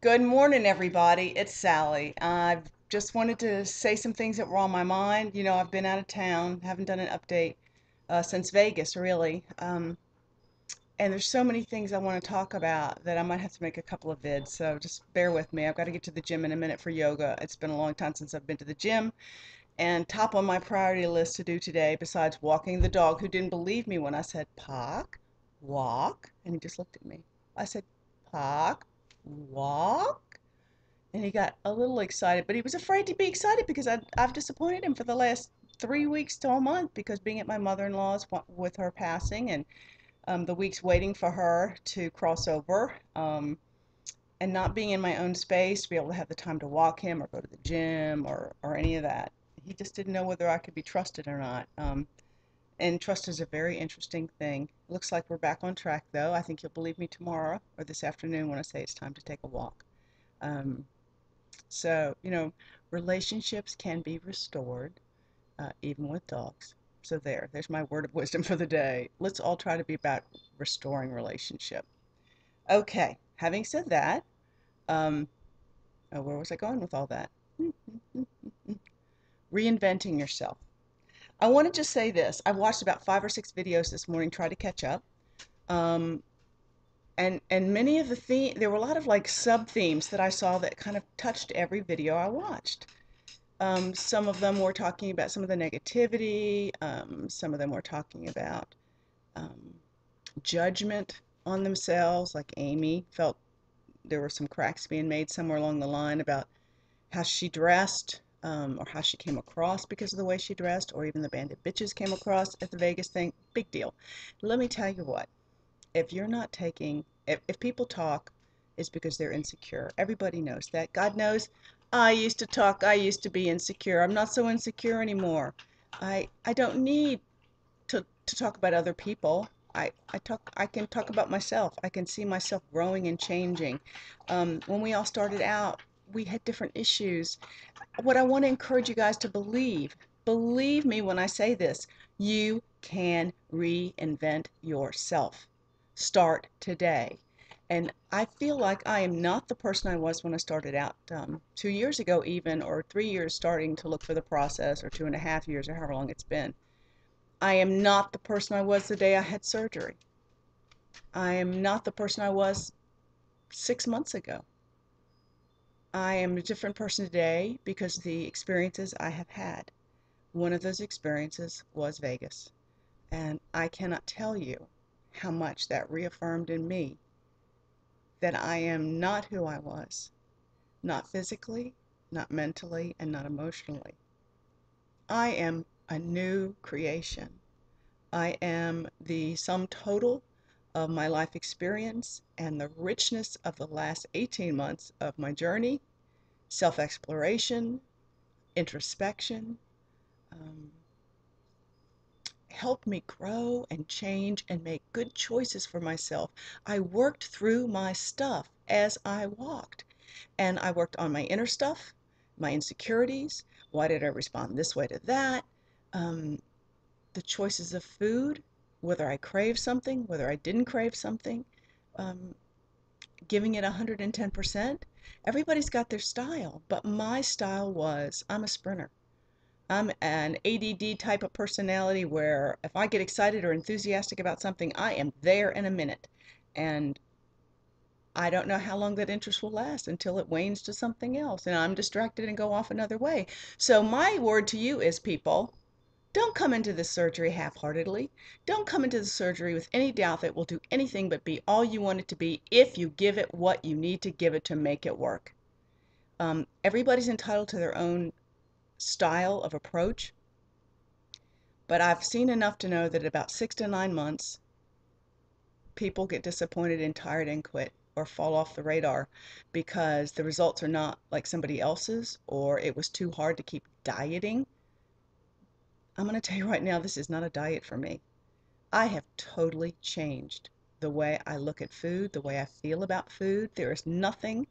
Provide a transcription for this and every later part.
Good morning, everybody. It's Sally. I just wanted to say some things that were on my mind. You know, I've been out of town, haven't done an update uh, since Vegas, really. Um, and there's so many things I want to talk about that I might have to make a couple of vids. So just bear with me. I've got to get to the gym in a minute for yoga. It's been a long time since I've been to the gym. And top on my priority list to do today, besides walking the dog, who didn't believe me when I said, Pock, walk. And he just looked at me. I said, Pock, walk. And he got a little excited, but he was afraid to be excited because I, I've disappointed him for the last three weeks to a month because being at my mother-in-law's with her passing and um, the weeks waiting for her to cross over um, and not being in my own space to be able to have the time to walk him or go to the gym or, or any of that. He just didn't know whether I could be trusted or not. Um, and trust is a very interesting thing. Looks like we're back on track though. I think you'll believe me tomorrow or this afternoon when I say it's time to take a walk. Um, so, you know, relationships can be restored uh, even with dogs. So there, there's my word of wisdom for the day. Let's all try to be about restoring relationship. Okay, having said that, um, oh, where was I going with all that? Reinventing yourself. I want to just say this. I watched about five or six videos this morning, try to catch up. Um, and and many of the theme there were a lot of like sub themes that I saw that kind of touched every video I watched. Um, some of them were talking about some of the negativity. Um, some of them were talking about um, judgment on themselves, like Amy felt there were some cracks being made somewhere along the line about how she dressed um, or how she came across because of the way she dressed, or even the bandit bitches came across at the Vegas thing. Big deal. Let me tell you what if you're not taking, if, if people talk, it's because they're insecure. Everybody knows that. God knows I used to talk, I used to be insecure. I'm not so insecure anymore. I, I don't need to, to talk about other people. I, I talk I can talk about myself. I can see myself growing and changing. Um, when we all started out, we had different issues. What I want to encourage you guys to believe, believe me when I say this, you can reinvent yourself start today. And I feel like I am not the person I was when I started out um, two years ago, even, or three years starting to look for the process, or two and a half years, or however long it's been. I am not the person I was the day I had surgery. I am not the person I was six months ago. I am a different person today because of the experiences I have had. One of those experiences was Vegas. And I cannot tell you how much that reaffirmed in me that I am not who I was, not physically, not mentally, and not emotionally. I am a new creation. I am the sum total of my life experience and the richness of the last 18 months of my journey, self exploration, introspection, um, helped me grow and change and make good choices for myself. I worked through my stuff as I walked. And I worked on my inner stuff, my insecurities. Why did I respond this way to that? Um, the choices of food, whether I crave something, whether I didn't crave something, um, giving it 110%. Everybody's got their style, but my style was I'm a sprinter. I'm an ADD type of personality where if I get excited or enthusiastic about something, I am there in a minute. And I don't know how long that interest will last until it wanes to something else and I'm distracted and go off another way. So my word to you is people, don't come into this surgery half-heartedly. Don't come into the surgery with any doubt that it will do anything but be all you want it to be if you give it what you need to give it to make it work. Um, everybody's entitled to their own style of approach. But I've seen enough to know that about six to nine months, people get disappointed and tired and quit or fall off the radar because the results are not like somebody else's or it was too hard to keep dieting. I'm going to tell you right now, this is not a diet for me. I have totally changed the way I look at food, the way I feel about food. There is nothing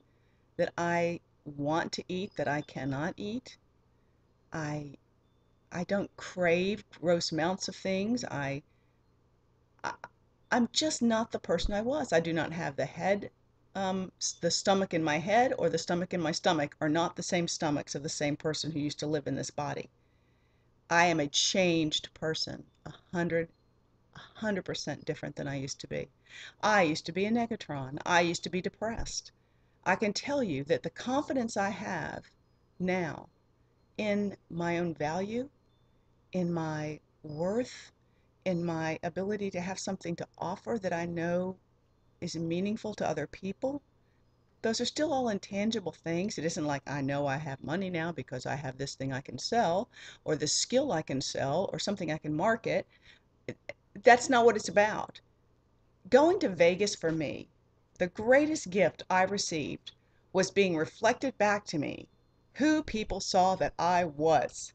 that I want to eat that I cannot eat. I I don't crave gross amounts of things. I, I I'm just not the person I was. I do not have the head um, the stomach in my head or the stomach in my stomach are not the same stomachs of the same person who used to live in this body. I am a changed person, a hundred, a hundred percent different than I used to be. I used to be a negatron. I used to be depressed. I can tell you that the confidence I have now in my own value, in my worth, in my ability to have something to offer that I know is meaningful to other people, those are still all intangible things. It isn't like I know I have money now because I have this thing I can sell, or this skill I can sell, or something I can market. That's not what it's about. Going to Vegas for me, the greatest gift I received was being reflected back to me who people saw that I was.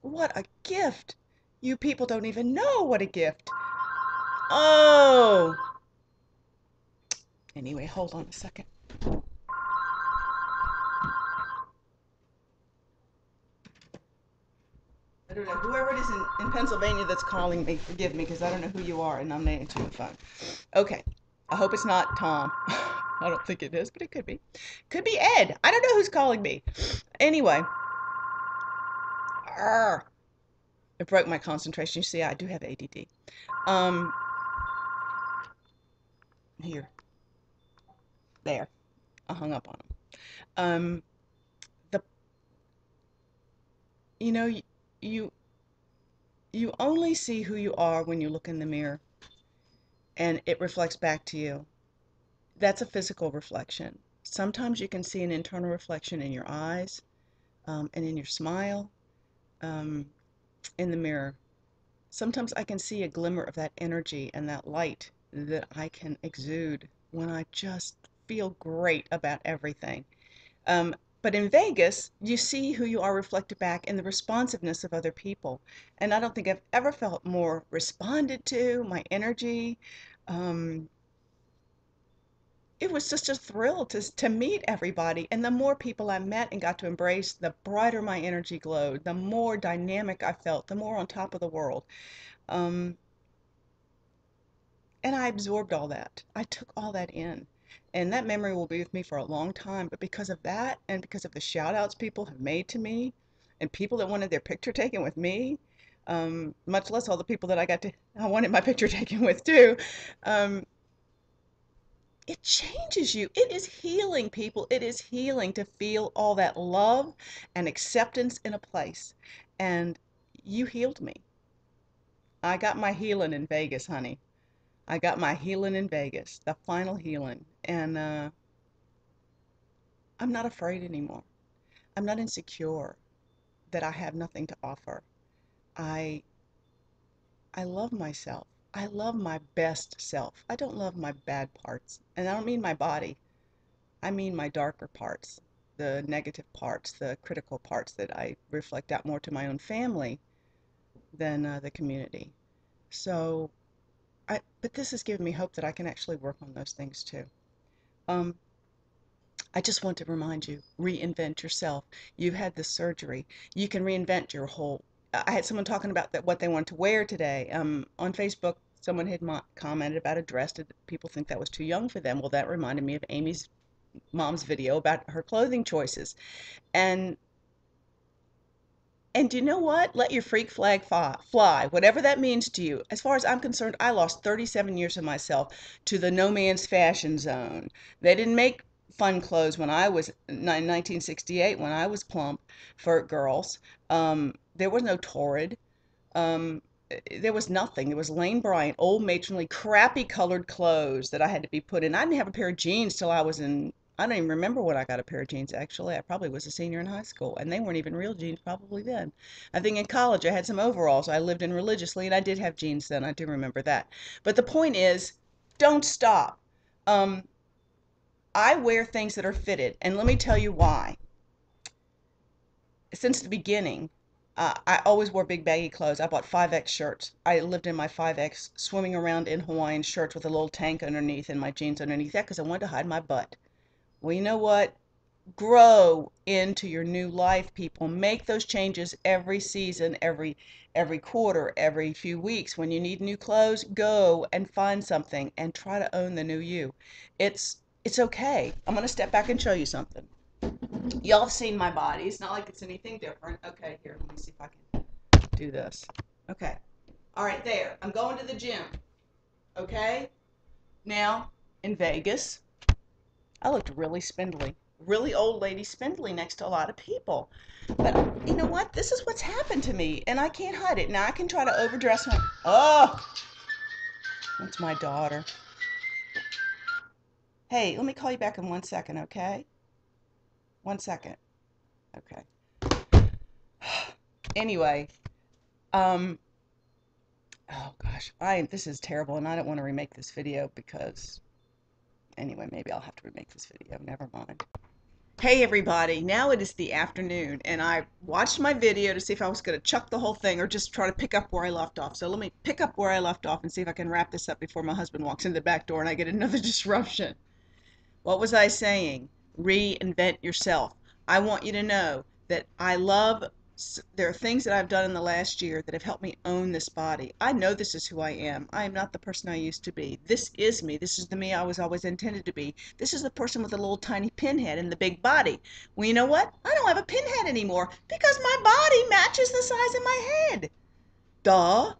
What a gift! You people don't even know what a gift. Oh! Anyway, hold on a second. I don't know. Whoever it is in, in Pennsylvania that's calling me, forgive me because I don't know who you are and I'm not answering the phone. Okay. I hope it's not Tom. I don't think it is, but it could be. Could be Ed. I don't know who's calling me. Anyway. Arr. It broke my concentration. You see, I do have ADD. Um, here. There. I hung up on him. Um, the, you know, you, you only see who you are when you look in the mirror and it reflects back to you. That's a physical reflection. Sometimes you can see an internal reflection in your eyes um, and in your smile um, in the mirror. Sometimes I can see a glimmer of that energy and that light that I can exude when I just feel great about everything. Um, but in Vegas, you see who you are reflected back in the responsiveness of other people. And I don't think I've ever felt more responded to, my energy. Um, it was just a thrill to, to meet everybody. And the more people I met and got to embrace, the brighter my energy glowed, the more dynamic I felt, the more on top of the world. Um, and I absorbed all that. I took all that in. And that memory will be with me for a long time. But because of that, and because of the shout outs people have made to me, and people that wanted their picture taken with me, um, much less all the people that I got to, I wanted my picture taken with too, um, it changes you. It is healing, people. It is healing to feel all that love and acceptance in a place. And you healed me. I got my healing in Vegas, honey. I got my healing in Vegas, the final healing. And uh, I'm not afraid anymore. I'm not insecure that I have nothing to offer. I I love myself. I love my best self. I don't love my bad parts. And I don't mean my body. I mean my darker parts, the negative parts, the critical parts that I reflect out more to my own family than uh, the community. So, I, but this has given me hope that I can actually work on those things too. Um, I just want to remind you, reinvent yourself. You've had the surgery. You can reinvent your whole I had someone talking about that what they wanted to wear today. Um, on Facebook, someone had mo- commented about a dress. Did people think that was too young for them? Well, that reminded me of Amy's mom's video about her clothing choices, and and you know what? Let your freak flag fly, whatever that means to you. As far as I'm concerned, I lost 37 years of myself to the no man's fashion zone. They didn't make fun clothes when I was in 1968 when I was plump for girls. Um, there was no Torrid. Um, there was nothing. There was Lane Bryant, old matronly, crappy colored clothes that I had to be put in. I didn't have a pair of jeans till I was in. I don't even remember when I got a pair of jeans. Actually, I probably was a senior in high school, and they weren't even real jeans probably then. I think in college I had some overalls. I lived in religiously, and I did have jeans then. I do remember that. But the point is, don't stop. Um, I wear things that are fitted, and let me tell you why. Since the beginning, uh, I always wore big baggy clothes. I bought 5X shirts. I lived in my 5X, swimming around in Hawaiian shirts with a little tank underneath and my jeans underneath that because I wanted to hide my butt. Well, you know what? grow into your new life people. Make those changes every season every every quarter every few weeks. When you need new clothes go and find something and try to own the new you. It's it's okay. I'm going to step back and show you something. Y'all have seen my body. It's not like it's anything different. Okay here let me see if i can do this. Okay. All right there. I'm going to the gym. Okay? Now in vegas i looked really spindly really old lady spindly next to a lot of people. But you know what? This is what's happened to me, and I can't hide it. Now I can try to overdress my. Oh! That's my daughter. Hey, let me call you back in one second, okay? One second. Okay. anyway, um, oh gosh, I this is terrible, and I don't want to remake this video because, anyway, maybe I'll have to remake this video. Never mind. Hey everybody, now it is the afternoon and I watched my video to see if I was going to chuck the whole thing or just try to pick up where I left off. So let me pick up where I left off and see if I can wrap this up before my husband walks in the back door and I get another disruption. What was I saying? Reinvent yourself. I want you to know that I love there are things that I've done in the last year that have helped me own this body. I know this is who I am. I am not the person I used to be. This is me. This is the me I was always intended to be. This is the person with the little tiny pinhead and the big body. Well, you know what? I don't have a pinhead anymore because my body matches the size of my head. Duh.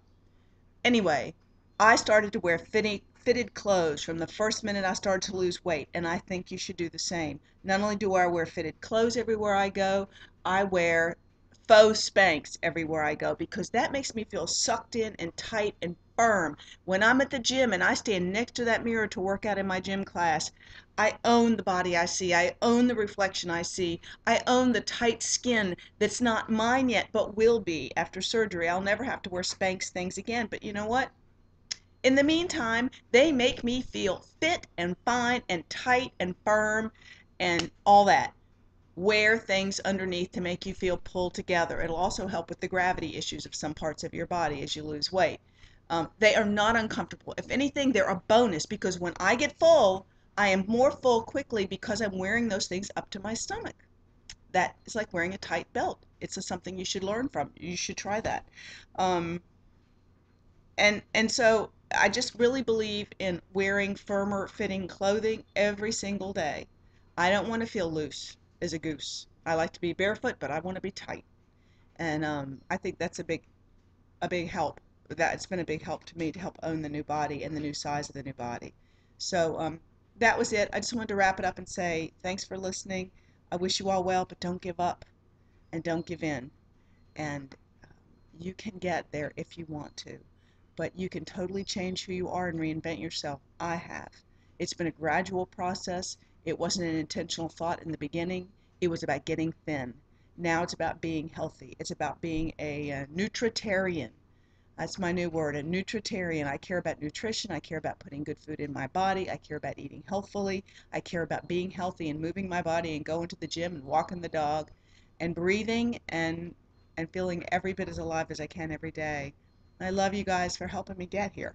Anyway, I started to wear fitting fitted clothes from the first minute I started to lose weight, and I think you should do the same. Not only do I wear fitted clothes everywhere I go, I wear faux Spanx everywhere I go because that makes me feel sucked in and tight and firm. When I'm at the gym and I stand next to that mirror to work out in my gym class, I own the body I see. I own the reflection I see. I own the tight skin that's not mine yet but will be after surgery. I'll never have to wear Spanx things again. But you know what? In the meantime, they make me feel fit and fine and tight and firm and all that wear things underneath to make you feel pulled together. It'll also help with the gravity issues of some parts of your body as you lose weight. Um, they are not uncomfortable. If anything, they're a bonus because when I get full, I am more full quickly because I'm wearing those things up to my stomach. That is like wearing a tight belt. It's a, something you should learn from. You should try that. Um, and and so I just really believe in wearing firmer fitting clothing every single day. I don't want to feel loose is a goose. I like to be barefoot, but I want to be tight. And um, I think that's a big, a big help. That it's been a big help to me to help own the new body and the new size of the new body. So um, that was it. I just wanted to wrap it up and say thanks for listening. I wish you all well, but don't give up and don't give in. And um, you can get there if you want to, but you can totally change who you are and reinvent yourself. I have. It's been a gradual process. It wasn't an intentional thought in the beginning. It was about getting thin. Now it's about being healthy. It's about being a, a nutritarian. That's my new word, a nutritarian. I care about nutrition. I care about putting good food in my body. I care about eating healthfully. I care about being healthy and moving my body and going to the gym and walking the dog and breathing and and feeling every bit as alive as I can every day. I love you guys for helping me get here.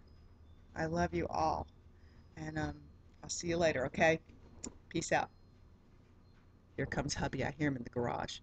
I love you all. And um, I'll see you later, okay? Peace out. Here comes hubby. I hear him in the garage.